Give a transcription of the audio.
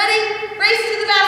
Ready? Race to the back.